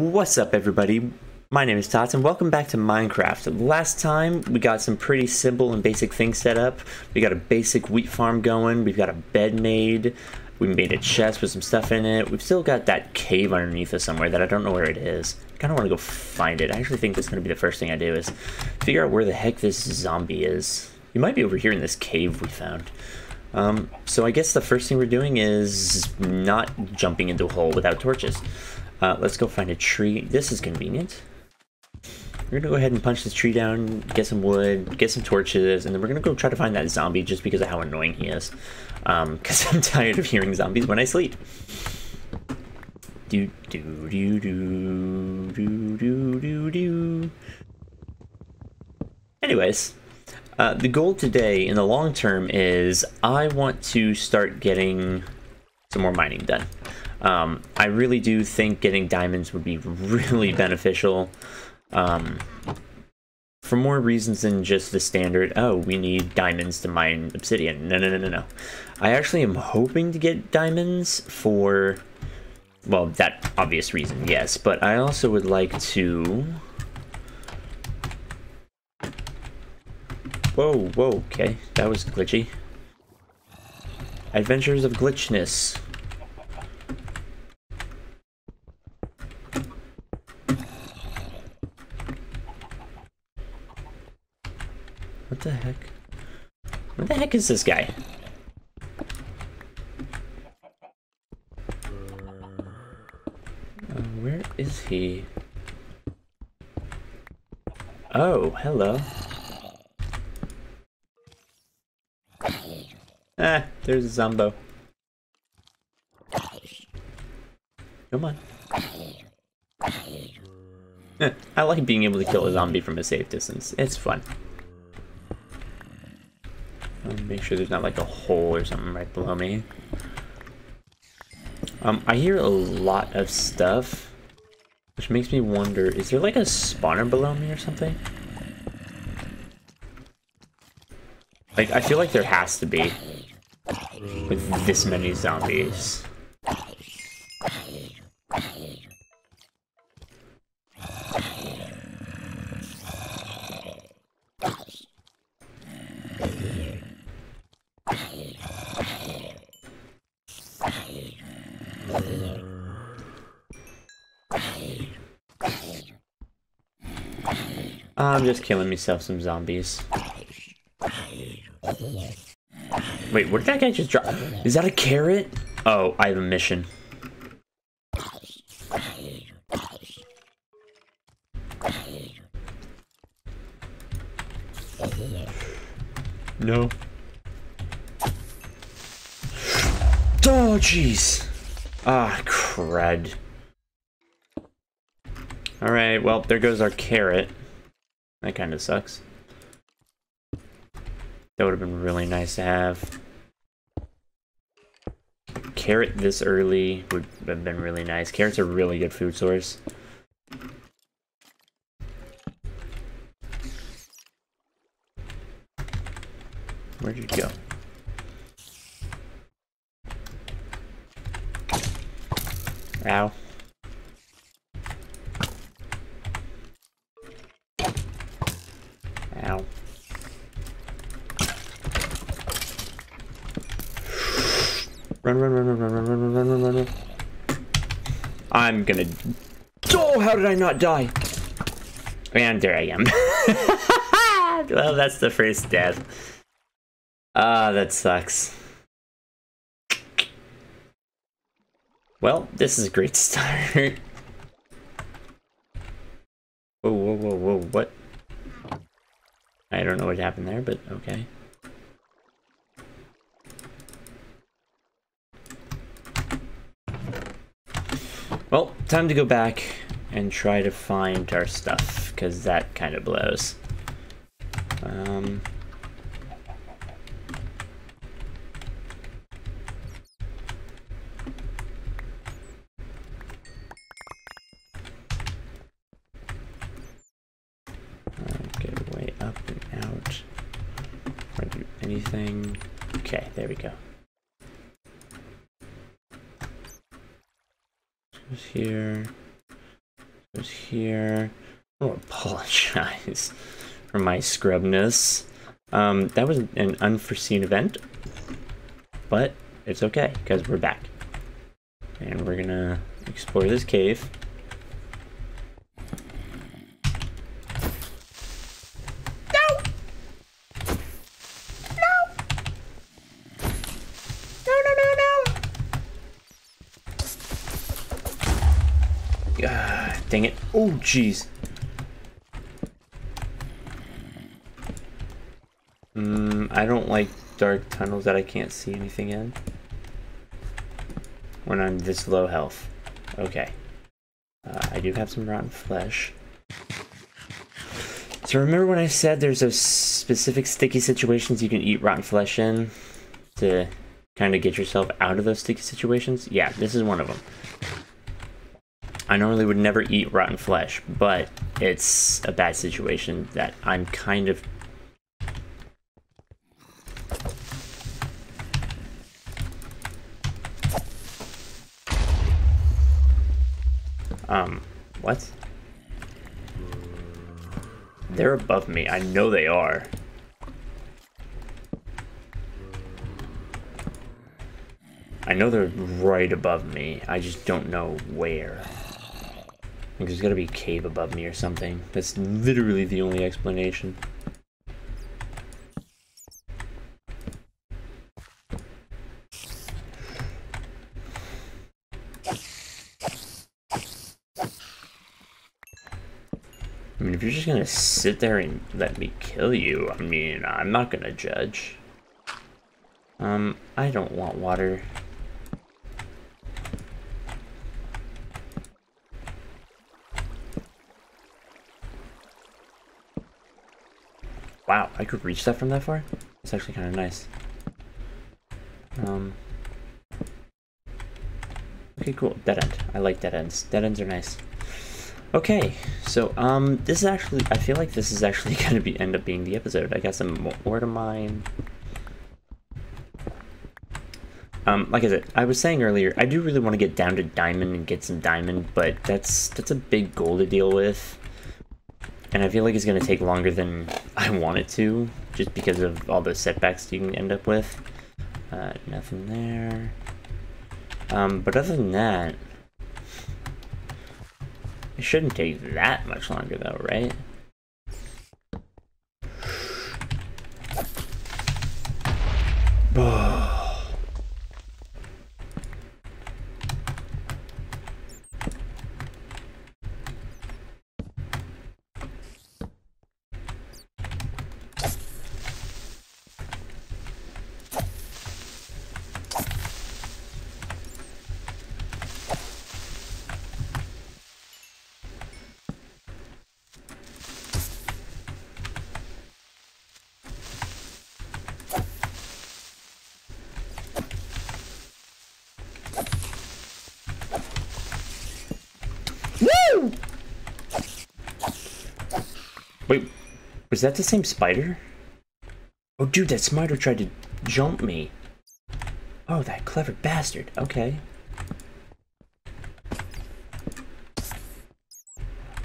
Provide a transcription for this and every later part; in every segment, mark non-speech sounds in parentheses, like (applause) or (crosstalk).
What's up everybody? My name is Tots and welcome back to Minecraft. Last time we got some pretty simple and basic things set up. We got a basic wheat farm going, we've got a bed made, we made a chest with some stuff in it. We've still got that cave underneath us somewhere that I don't know where it is. I kind of want to go find it. I actually think that's going to be the first thing I do is figure out where the heck this zombie is. He might be over here in this cave we found. Um, so I guess the first thing we're doing is not jumping into a hole without torches. Uh, let's go find a tree. This is convenient. We're gonna go ahead and punch this tree down, get some wood, get some torches, and then we're gonna go try to find that zombie just because of how annoying he is. Um, (laughs) cause I'm tired of hearing zombies when I sleep. Do do do do do do do do. Anyways, uh, the goal today in the long term is I want to start getting some more mining done. Um, I really do think getting diamonds would be really beneficial um, for more reasons than just the standard, oh, we need diamonds to mine obsidian. No, no, no, no, no. I actually am hoping to get diamonds for, well, that obvious reason, yes, but I also would like to... Whoa, whoa, okay, that was glitchy. Adventures of Glitchness. What the heck? Where the heck is this guy? Uh, where is he? Oh, hello. Ah, there's a Zombo. Come on. (laughs) I like being able to kill a zombie from a safe distance. It's fun. Make sure there's not like a hole or something right below me. Um, I hear a lot of stuff, which makes me wonder, is there like a spawner below me or something? Like, I feel like there has to be, with this many zombies. I'm just killing myself some zombies. Wait, what did that guy just drop? Is that a carrot? Oh, I have a mission. No. Oh, jeez. Ah, crud. Alright, well, there goes our carrot. That kind of sucks. That would have been really nice to have. Carrot this early would have been really nice. Carrots are really good food source. Where'd you go? Ow. Run, run, run, run, run, run, run, run, run, run, run. I'm gonna... Oh, how did I not die? And there I am. (laughs) well, that's the first death. Ah, that sucks. Well, this is a great (laughs) start. whoa, whoa, whoa, whoa, what? I don't know what happened there, but okay. Well, time to go back and try to find our stuff, because that kind of blows. Um... anything. Okay, there we go. Goes here. goes here. I apologize (laughs) for my scrubness. Um, that was an unforeseen event, but it's okay because we're back. And we're gonna explore this cave. Dang it. Oh, jeez. Mm, I don't like dark tunnels that I can't see anything in. When I'm this low health. Okay. Uh, I do have some rotten flesh. So remember when I said there's those specific sticky situations you can eat rotten flesh in to kind of get yourself out of those sticky situations? Yeah, this is one of them. I normally would never eat rotten flesh, but it's a bad situation that I'm kind of Um, what? They're above me. I know they are. I know they're right above me. I just don't know where there's gotta be a cave above me or something. That's literally the only explanation. I mean, if you're just gonna sit there and let me kill you, I mean, I'm not gonna judge. Um, I don't want water. Wow, I could reach that from that far? It's actually kind of nice. Um, okay, cool. Dead end. I like dead ends. Dead ends are nice. Okay, so um, this is actually, I feel like this is actually (laughs) going to be end up being the episode. I got some more to mine. Um, like I said, I was saying earlier, I do really want to get down to diamond and get some diamond, but that's that's a big goal to deal with. And I feel like it's going to take longer than I want it to, just because of all the setbacks you can end up with. Uh, nothing there. Um, but other than that, it shouldn't take that much longer though, right? Was that the same spider? Oh, dude, that spider tried to jump me. Oh, that clever bastard. Okay.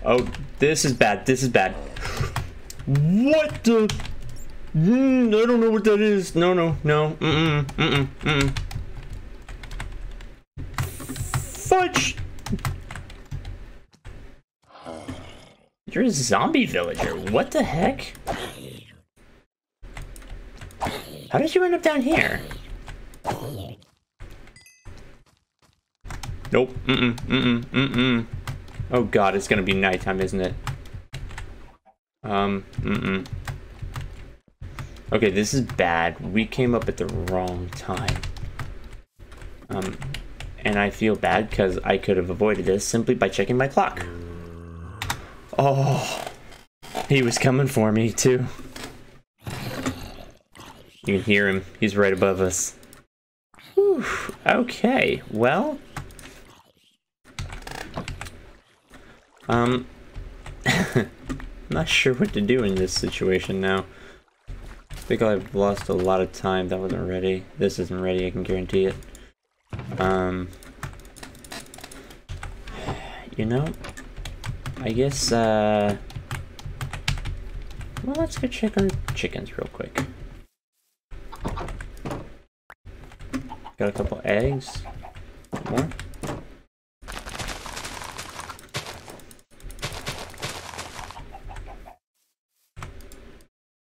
Oh, this is bad. This is bad. (laughs) What the? Mm, I don't know what that is. No, no, no. Mm-mm, mm-mm, mm-mm. Fudge! You're a zombie villager. What the heck? How did you end up down here? Nope. Mm-mm. Mm-mm. Mm-mm. Oh god, it's gonna be nighttime, isn't it? Um, mm-mm. Okay, this is bad. We came up at the wrong time. Um, and I feel bad because I could have avoided this simply by checking my clock. Oh, he was coming for me too. You can hear him. He's right above us. Whew. Okay, well. Um, (laughs) not sure what to do in this situation now. I think I've lost a lot of time. That wasn't ready. This isn't ready, I can guarantee it. Um, (sighs) you know, I guess, uh... Well, let's go check our chickens real quick. Got a couple eggs. More.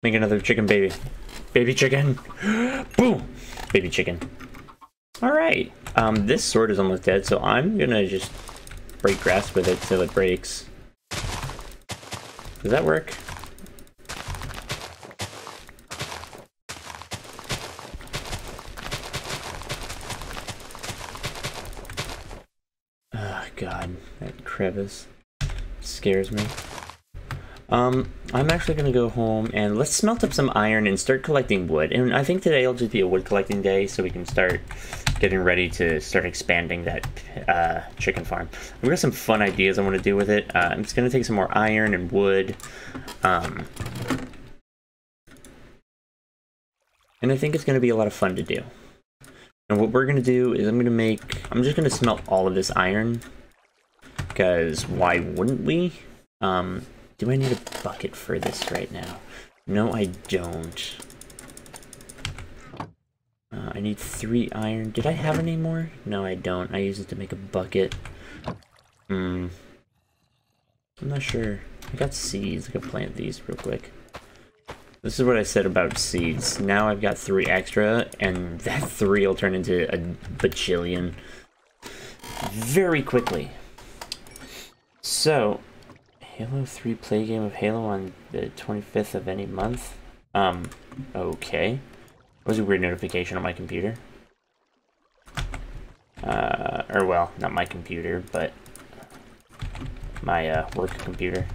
Make another chicken baby. Baby chicken. (gasps) Boom! Baby chicken. Alright. Um, this sword is almost dead, so I'm gonna just break grass with it till it breaks. Does that work? Oh god, that crevice scares me. Um, I'm actually gonna go home and let's smelt up some iron and start collecting wood. And I think today will just be a wood collecting day so we can start getting ready to start expanding that uh, chicken farm. I've got some fun ideas I want to do with it. Uh, I'm just gonna take some more iron and wood. Um, and I think it's gonna be a lot of fun to do. And what we're gonna do is I'm gonna make, I'm just gonna smelt all of this iron because why wouldn't we? Um, do I need a bucket for this right now? No, I don't. Uh, I need three iron. Did I have any more? No, I don't. I use it to make a bucket. Hmm. I'm not sure. I got seeds. I can plant these real quick. This is what I said about seeds. Now I've got three extra, and (laughs) that three will turn into a bajillion very quickly. So, Halo 3 play game of Halo on the 25th of any month? Um, okay. Was a weird notification on my computer. Uh, or well, not my computer, but my uh, work computer.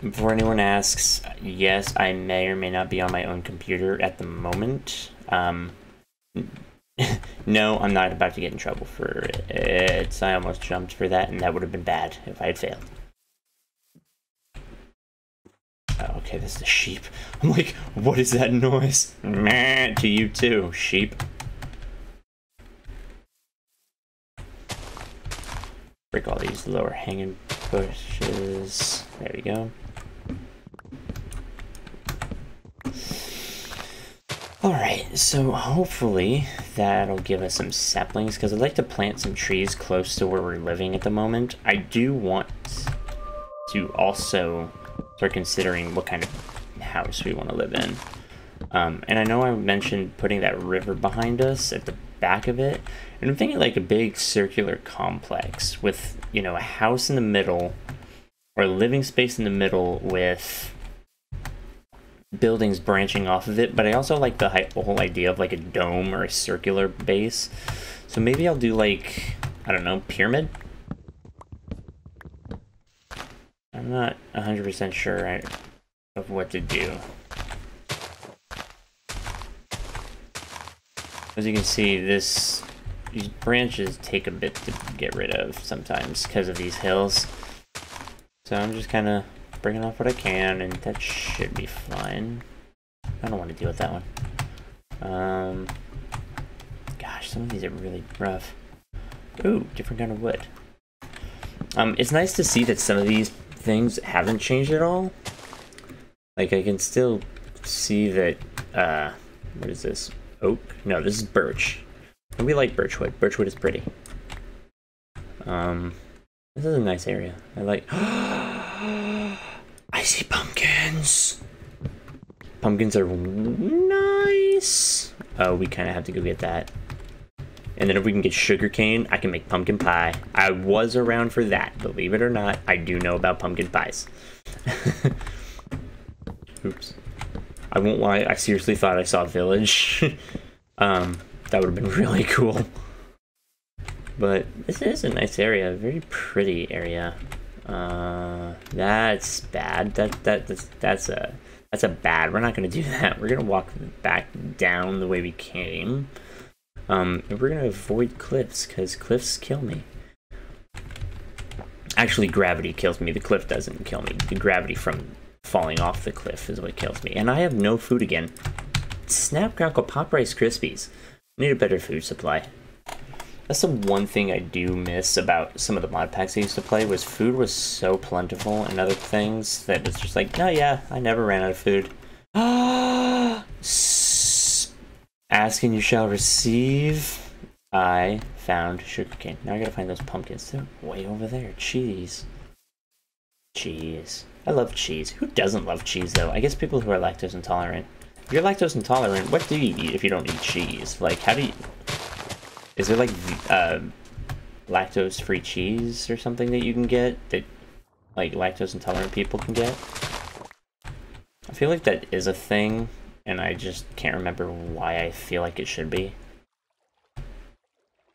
Before anyone asks, yes, I may or may not be on my own computer at the moment. Um, (laughs) no, I'm not about to get in trouble for it. I almost jumped for that, and that would have been bad if I had failed. Oh, okay, this is a sheep. (laughs) I'm like, what is that noise? Meh, to you too, sheep. Break all these lower hanging bushes. There we go. Alright, so hopefully that'll give us some saplings, because I'd like to plant some trees close to where we're living at the moment. I do want to also start considering what kind of house we want to live in. Um, and I know I mentioned putting that river behind us at the back of it, and I'm thinking like a big circular complex with, you know, a house in the middle, or a living space in the middle with buildings branching off of it, but I also like the whole idea of like a dome or a circular base. So maybe I'll do like, I don't know, pyramid? I'm not 100% sure of what to do. As you can see, this these branches take a bit to get rid of sometimes because of these hills. So I'm just kind of bringing off what I can, and that should be fine. I don't want to deal with that one. Um, gosh, some of these are really rough. Ooh, different kind of wood. Um, it's nice to see that some of these things haven't changed at all. Like, I can still see that, uh, what is this? Oak? No, this is birch. And we like birchwood. Birchwood is pretty. Um, this is a nice area. I like... (gasps) I see pumpkins. Pumpkins are nice. Oh, we kind of have to go get that. And then if we can get sugarcane, I can make pumpkin pie. I was around for that, believe it or not. I do know about pumpkin pies. (laughs) Oops. I won't lie, I seriously thought I saw a village. (laughs) um, that would have been really (laughs) cool. But this is a nice area, a very pretty area. Uh, that's bad. That that that's, that's a that's a bad. We're not gonna do that. We're gonna walk back down the way we came. Um, we're gonna avoid cliffs because cliffs kill me. Actually, gravity kills me. The cliff doesn't kill me. The gravity from falling off the cliff is what kills me. And I have no food again. Snap, crackle, pop Rice Krispies. Need a better food supply. That's the one thing I do miss about some of the mod packs I used to play was food was so plentiful and other things that it's just like, oh yeah, I never ran out of food. (gasps) Ask and you shall receive. I found sugarcane. Now I gotta find those pumpkins. They're way over there. Cheese. Cheese. I love cheese. Who doesn't love cheese though? I guess people who are lactose intolerant. If you're lactose intolerant, what do you eat if you don't eat cheese? Like, how do you... Is there like uh, lactose-free cheese or something that you can get that like lactose intolerant people can get? I feel like that is a thing, and I just can't remember why I feel like it should be.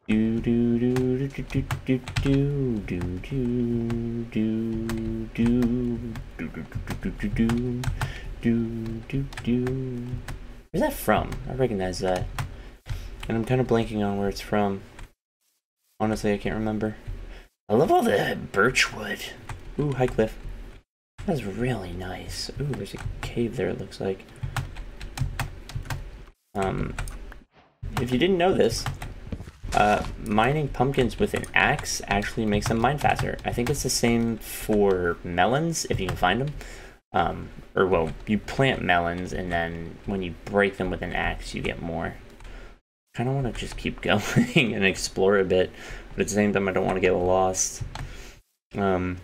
Do do do do do do do do do do do do do do do do do Where's that from? I recognize that. And I'm kind of blanking on where it's from. Honestly, I can't remember. I love all the birch wood. Ooh, high cliff. That's really nice. Ooh, there's a cave there, it looks like. Um, if you didn't know this, uh, mining pumpkins with an axe actually makes them mine faster. I think it's the same for melons, if you can find them. Um, or, well, you plant melons, and then when you break them with an axe, you get more I kind of want to just keep (laughs) going and explore a bit, but at the same time, I don't want to get lost. Um.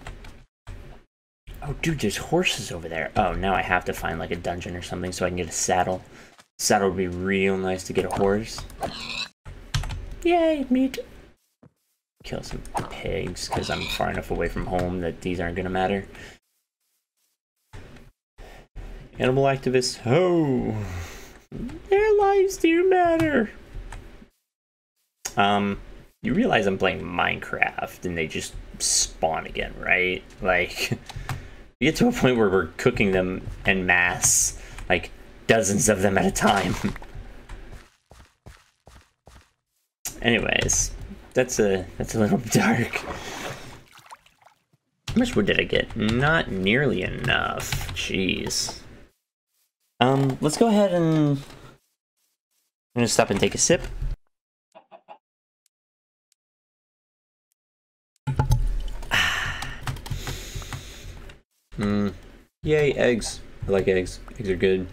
Oh, dude, there's horses over there. Oh, now I have to find like a dungeon or something so I can get a saddle. Saddle would be real nice to get a horse. Yay, meat. Kill some pigs because I'm far enough away from home that these aren't gonna matter. Animal activists, ho! Their lives do matter. Um, you realize I'm playing Minecraft and they just spawn again, right? Like, (laughs) you get to a point where we're cooking them en masse, like dozens of them at a time. Anyways, that's a that's a little (laughs) dark. How much wood did I get? Not nearly enough. Jeez. Um, let's go ahead and I'm gonna stop and take a sip. (sighs) Hmm. Yay, eggs. I like eggs. Eggs are good.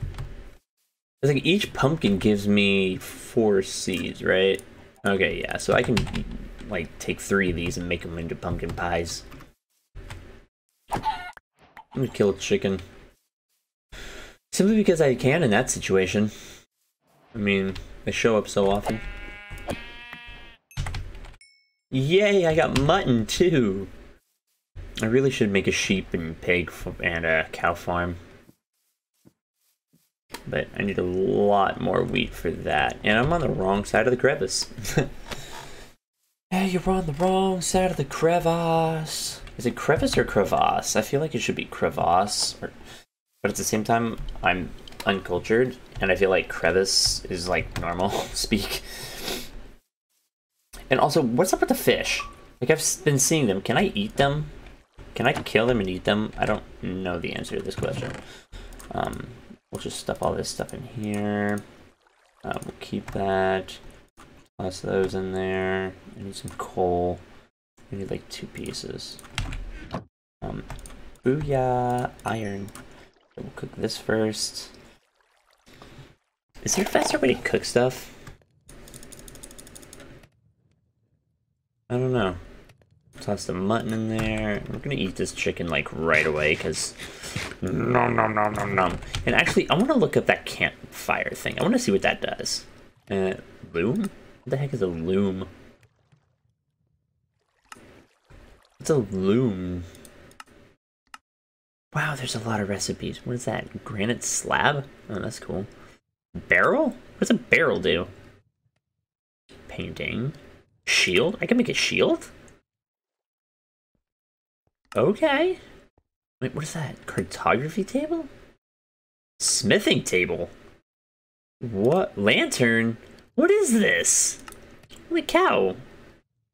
I think each pumpkin gives me four seeds, right? Okay, yeah, so I can, like, take three of these and make them into pumpkin pies. I'm gonna kill a chicken. Simply because I can in that situation. I mean, they show up so often. Yay, I got mutton too! I really should make a sheep and pig and a cow farm. But I need a lot more wheat for that. And I'm on the wrong side of the crevice. (laughs) hey, you're on the wrong side of the crevasse. Is it crevice or crevasse? I feel like it should be crevasse. Or, but at the same time, I'm uncultured. And I feel like crevice is like normal (laughs) speak. And also, what's up with the fish? Like, I've been seeing them. Can I eat them? Can I kill them and eat them? I don't know the answer to this question. Um, we'll just stuff all this stuff in here. Uh, we'll keep that. Toss those in there. I need some coal. I need like two pieces. Um, booyah, iron. So we'll cook this first. Is there a faster way to cook stuff? I don't know. Toss the mutton in there. We're gonna eat this chicken like right away because nom nom nom nom nom. And actually, I want to look up that campfire thing. I want to see what that does. Uh, loom? What the heck is a loom? It's a loom. Wow, there's a lot of recipes. What is that? Granite slab? Oh, that's cool. Barrel? What's a barrel do? Painting. Shield? I can make a shield? Okay. Wait, what is that? Cartography table? Smithing table? What? Lantern? What is this? Holy cow.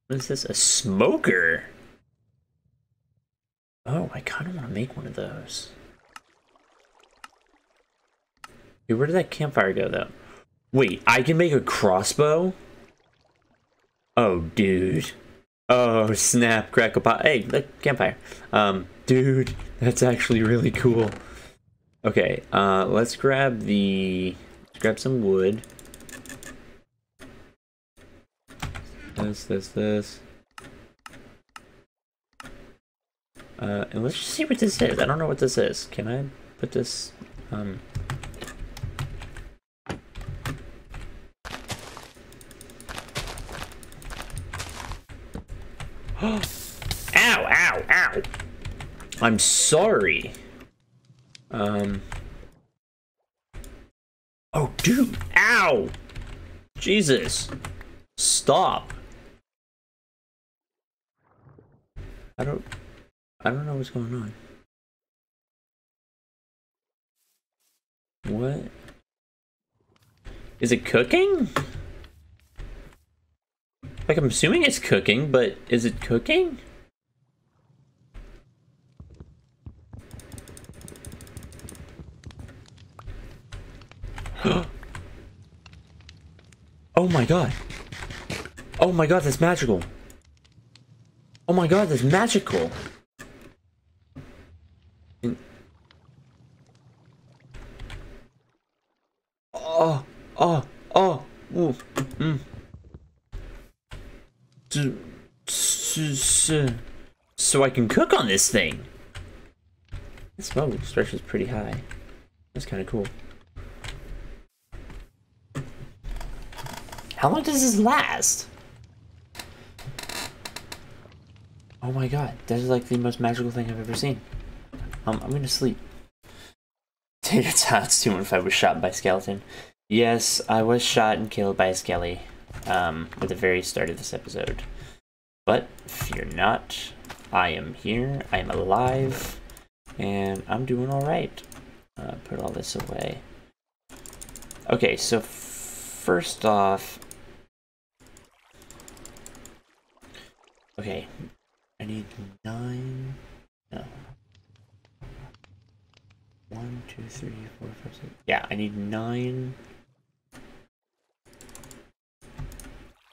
What is this? A smoker? Oh, I kind of want to make one of those. Hey, where did that campfire go, though? Wait, I can make a crossbow? Oh, dude. Oh, snap, crackle pop. Hey, look, campfire. Um, dude, that's actually really cool. Okay, uh, let's grab the, let's grab some wood. This, this, this. Uh, and let's just see what this is. I don't know what this is. Can I put this, um... (gasps) ow, ow, ow! I'm sorry. Um... Oh, dude! Ow! Jesus! Stop! I don't... I don't know what's going on. What? Is it cooking? Like, I'm assuming it's cooking, but is it cooking? (gasps) oh my god. Oh my god, that's magical. Oh my god, that's magical. Oh, oh, oh, ooh, mm. So I can cook on this thing. The smoke stretches pretty high. That's kind of cool. How long does this last? Oh my god, that is like the most magical thing I've ever seen. Um, I'm gonna sleep. (laughs) Tater Tots 215 was shot by skeleton. Yes, I was shot and killed by a skelly um, at the very start of this episode. But fear not, I am here, I am alive, and I'm doing alright. Uh, put all this away. Okay, so first off... Okay, I need nine... No. One, two, three, four, five, six... Yeah, I need nine...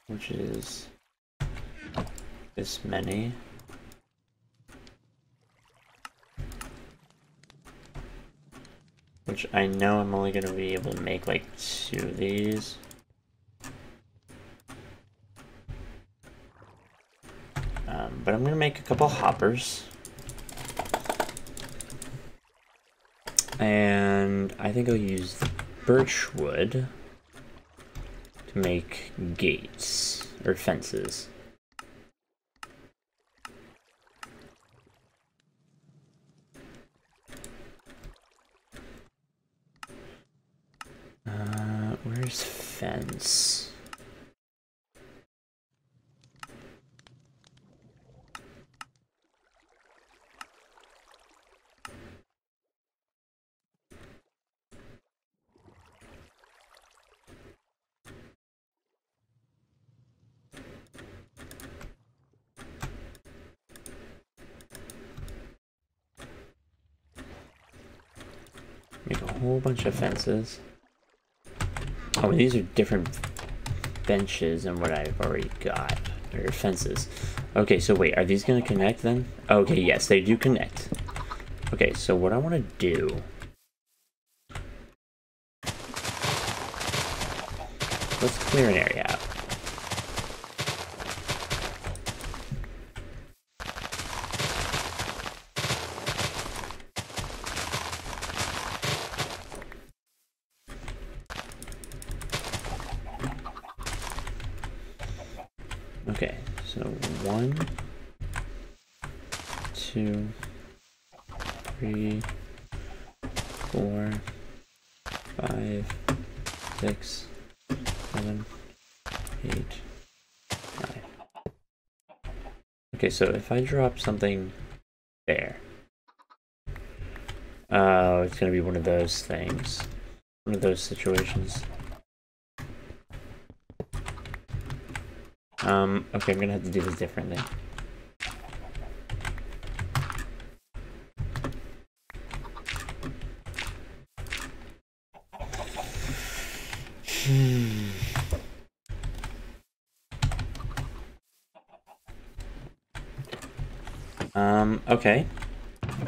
Which is... This many. Which I know I'm only going to be able to make like two of these. Um, but I'm going to make a couple hoppers. And I think I'll use birch wood to make gates or fences. Uh, fence? Make a whole bunch of fences. Oh, these are different benches than what I've already got. Or fences. Okay, so wait, are these gonna connect then? Okay, yes, they do connect. Okay, so what I want to do... Let's clear an area out. Okay, so one, two, three, four, five, six, seven, eight, nine. Okay, so if I drop something there, oh, it's gonna be one of those things, one of those situations. Um, okay, I'm gonna have to do this differently. Hmm. Um, okay.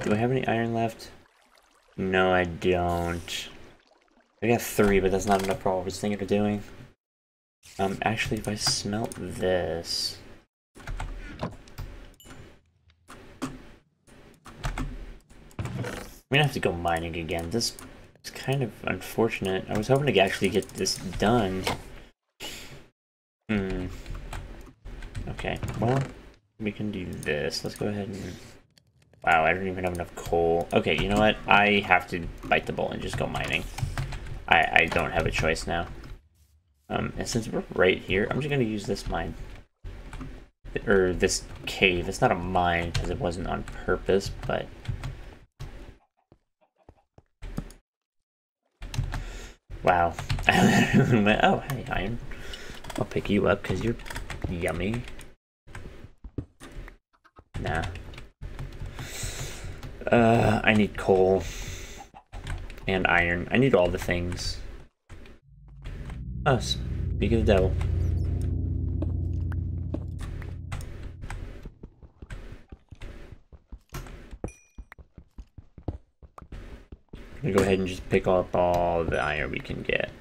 Do I have any iron left? No, I don't. I got three, but that's not enough for what I was thinking of doing. Um, actually, if I smelt this... I'm gonna have to go mining again. This is kind of unfortunate. I was hoping to actually get this done. Hmm. Okay, well, we can do this. Let's go ahead and... Wow, I don't even have enough coal. Okay, you know what? I have to bite the bullet and just go mining. I, I don't have a choice now. Um, and since we're right here, I'm just going to use this mine. Or this cave. It's not a mine because it wasn't on purpose, but... Wow. (laughs) oh, hey, iron. I'll pick you up because you're yummy. Nah. Uh, I need coal. And iron. I need all the things. Oh, speak of the devil. I'm gonna go ahead and just pick up all the iron we can get.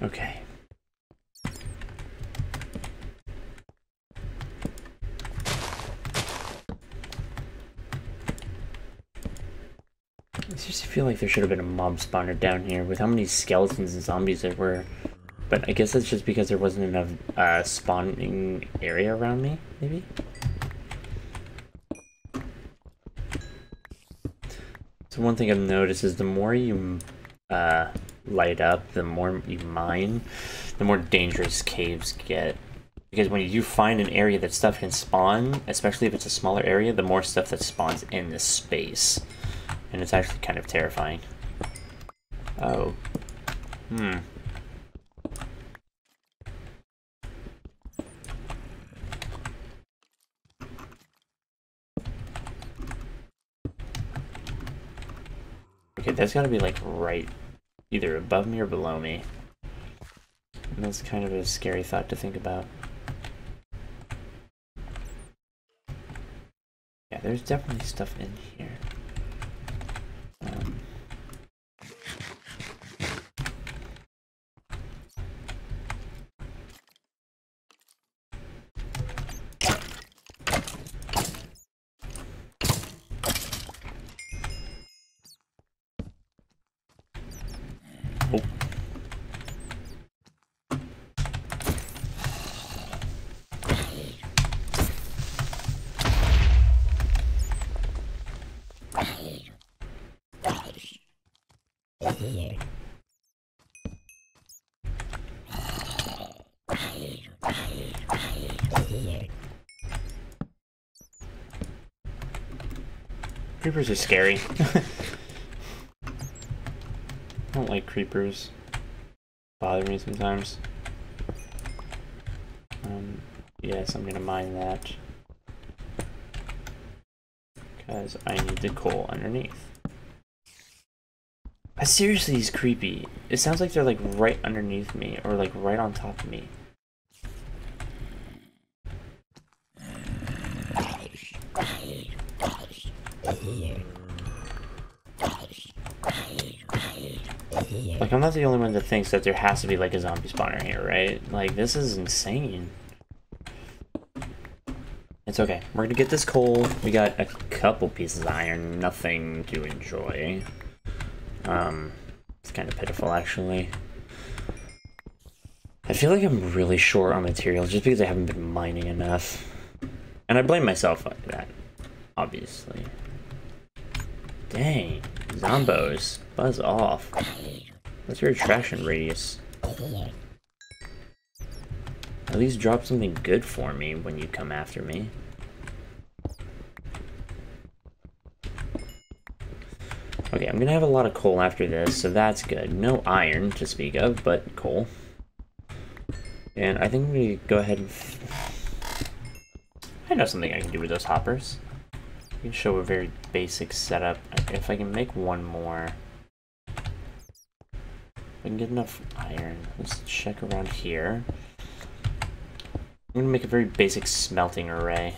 Okay. I just feel there should have been a mob spawner down here with how many skeletons and zombies there were. But I guess that's just because there wasn't enough uh, spawning area around me, maybe? So one thing I've noticed is the more you uh, light up, the more you mine, the more dangerous caves get. Because when you find an area that stuff can spawn, especially if it's a smaller area, the more stuff that spawns in this space. And it's actually kind of terrifying. Oh. Hmm. Okay, that's gotta be like right either above me or below me. And that's kind of a scary thought to think about. Yeah, there's definitely stuff in here. Um, oh. Creepers are scary. (laughs) I don't like creepers. Bother me sometimes. Um, yes, I'm gonna mine that. Because I need the coal underneath. Seriously, he's creepy. It sounds like they're like right underneath me or like right on top of me. Like, I'm not the only one that thinks that there has to be, like, a zombie spawner here, right? Like, this is insane. It's okay. We're gonna get this coal. We got a couple pieces of iron. Nothing to enjoy. Um, it's kind of pitiful, actually. I feel like I'm really short on materials just because I haven't been mining enough. And I blame myself for that, obviously. Dang, zombos, buzz off. What's your attraction radius? At least drop something good for me when you come after me. Okay, I'm gonna have a lot of coal after this, so that's good. No iron to speak of, but coal. And I think we go ahead and... I know something I can do with those hoppers. I can show a very basic setup. If I can make one more... I can get enough iron. Let's check around here. I'm gonna make a very basic smelting array.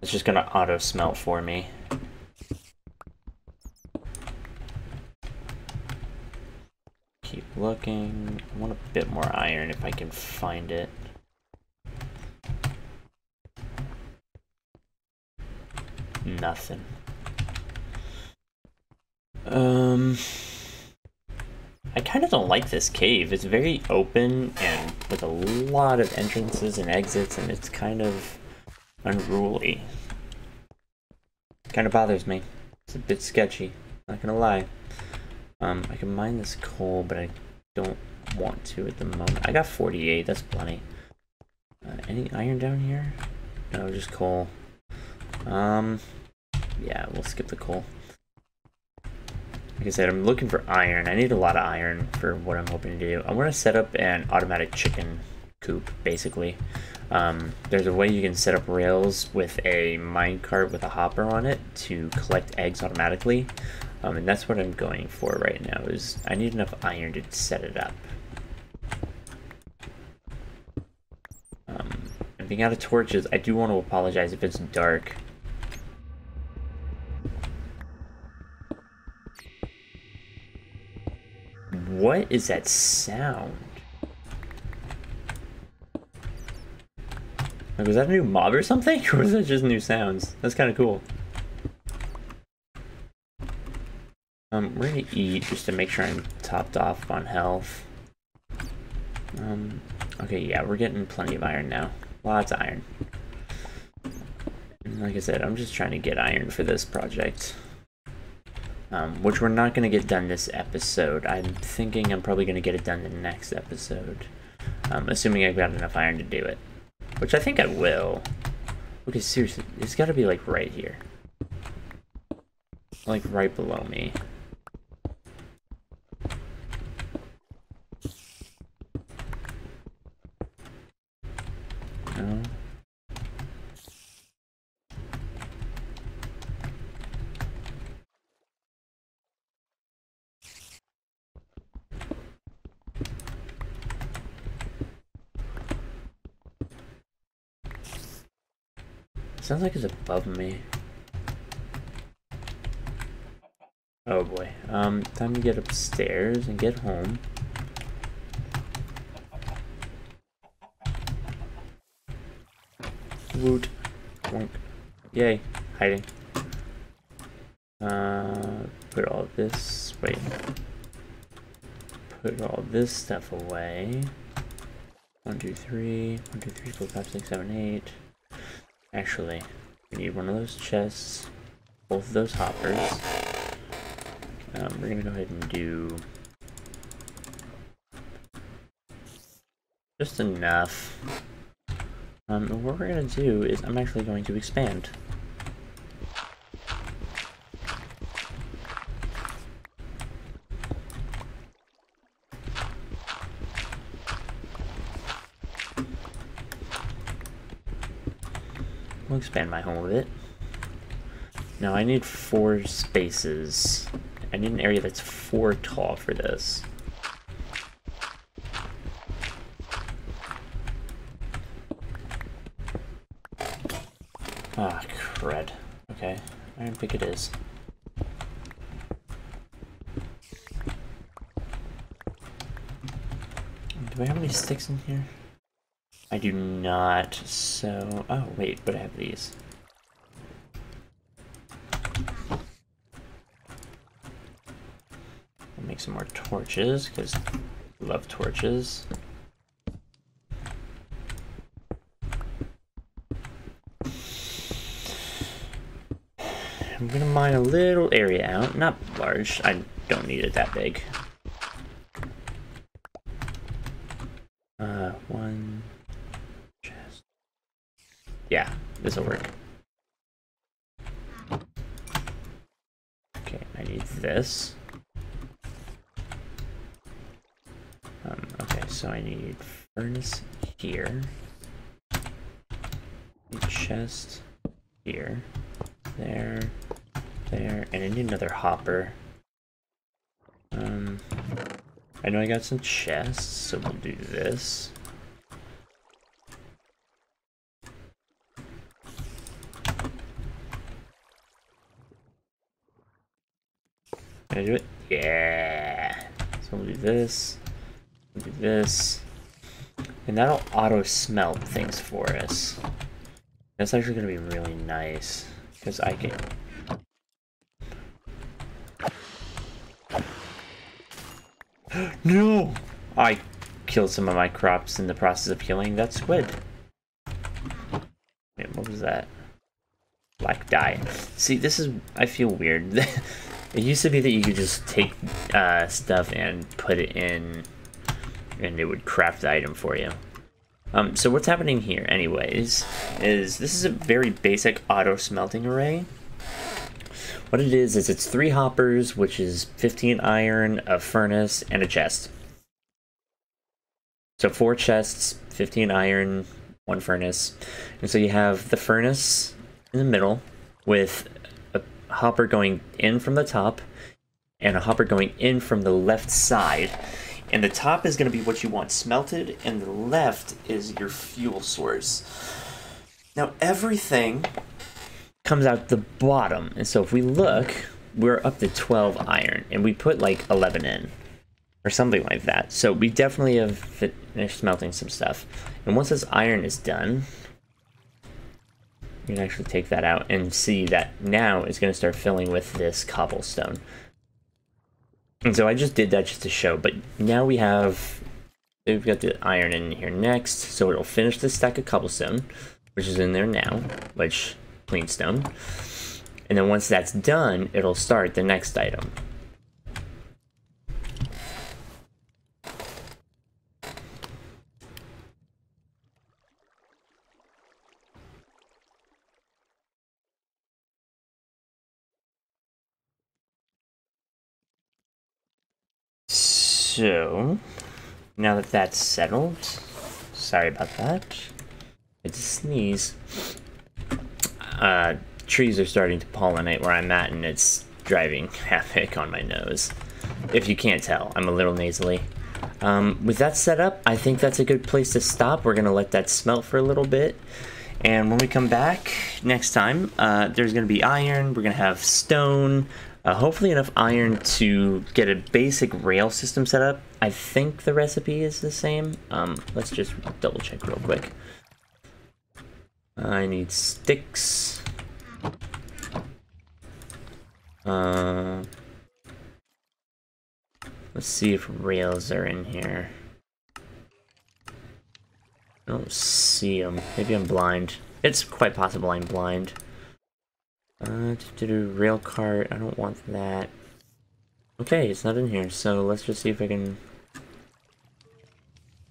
It's just gonna auto smelt for me. Keep looking. I want a bit more iron if I can find it. Nothing. Um... I kind of don't like this cave. It's very open and with a lot of entrances and exits, and it's kind of unruly. Kind of bothers me. It's a bit sketchy, not gonna lie. Um, I can mine this coal, but I don't want to at the moment. I got 48, that's plenty. Uh, any iron down here? No, just coal. Um, yeah, we'll skip the coal like I said, I'm looking for iron. I need a lot of iron for what I'm hoping to do. I want to set up an automatic chicken coop, basically. Um, there's a way you can set up rails with a minecart with a hopper on it to collect eggs automatically. Um, and that's what I'm going for right now, is I need enough iron to set it up. Um, and being out of torches, I do want to apologize if it's dark. What is that sound? Like, was that a new mob or something? (laughs) Or was that just new sounds? That's kind of cool. Um, we're gonna eat just to make sure I'm topped off on health. Um, okay, yeah, we're getting plenty of iron now. Lots of iron. And like I said, I'm just trying to get iron for this project um, which we're not going to get done this episode. I'm thinking I'm probably going to get it done the next episode, um, assuming I've got enough iron to do it, which I think I will. Okay, seriously, it's got to be like right here, like right below me. Sounds like it's above me. Oh boy. Um, time to get upstairs and get home. Woot. Wonk. Yay. Hiding. Uh, put all this, wait. Put all this stuff away. One, two, three. One, two, three, four, five, six, seven, eight. Actually, we need one of those chests, both of those hoppers. Um, we're gonna go ahead and do just enough. Um, what we're gonna do is I'm actually going to expand. We'll expand my home a bit. Now I need four spaces. I need an area that's four tall for this. Ah, crud. Okay, it is. Do I have any sticks in here? I do not, so... Oh, wait, but I have these. I'll make some more torches, because love torches. I'm gonna mine a little area out, not large, I don't need it that big. Uh, one, chest. yeah, this will work. Okay, I need this. Um, okay, so I need furnace here. chest here. There. There. And I need another hopper. Um, I know I got some chests, so we'll do this. Can I do it? Yeah. So we'll do this. We'll do this. And that'll auto smelt things for us. That's actually going to be really nice. Because I can... (gasps) no! I killed some of my crops in the process of killing that squid. Wait, what was that? Black dye. See, this is... I feel weird. (laughs) It used to be that you could just take uh, stuff and put it in, and it would craft the item for you. Um, so what's happening here, anyways, is this is a very basic auto smelting array. What it is, is it's three hoppers, which is 15 iron, a furnace, and a chest. So four chests, 15 iron, one furnace. And so you have the furnace in the middle with a hopper going in from the top and a hopper going in from the left side. And the top is going to be what you want smelted, and the left is your fuel source. Now, everything comes out the bottom. And so if we look, we're up to 12 iron, and we put like 11 in, or something like that. So we definitely have finished smelting some stuff. And once this iron is done, you can actually take that out and see that now it's going to start filling with this cobblestone. And so I just did that just to show, but now we have, we've got the iron in here next, so it'll finish the stack of cobblestone, which is in there now, which, clean stone. And then once that's done, it'll start the next item. So, now that that's settled, sorry about that. It's a sneeze. Uh, trees are starting to pollinate where I'm at, and it's driving (laughs) havoc on my nose. If you can't tell, I'm a little nasally. Um, with that set up, I think that's a good place to stop. We're going to let that smelt for a little bit. And when we come back next time, uh, there's going to be iron, we're going to have stone, uh, hopefully enough iron to get a basic rail system set up. I think the recipe is the same. Um, let's just double check real quick. I need sticks. Uh, let's see if rails are in here. I don't see them. Maybe I'm blind. It's quite possible I'm blind. Uh, to do rail cart, I don't want that. Okay, it's not in here, so let's just see if I can...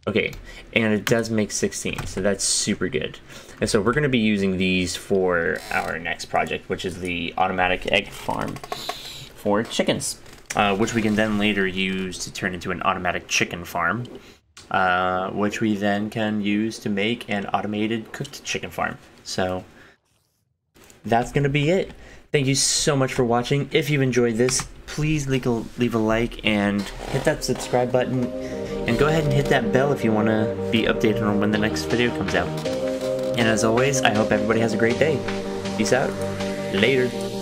Okay, and it does make 16, so that's super good. And so we're going to be using these for our next project, which is the automatic egg farm for chickens, uh, which we can then later use to turn into an automatic chicken farm, uh, which we then can use to make an automated cooked chicken farm. So that's going to be it. Thank you so much for watching. If you've enjoyed this, please leave a, leave a like and hit that subscribe button. And go ahead and hit that bell if you want to be updated on when the next video comes out. And as always, I hope everybody has a great day. Peace out. Later.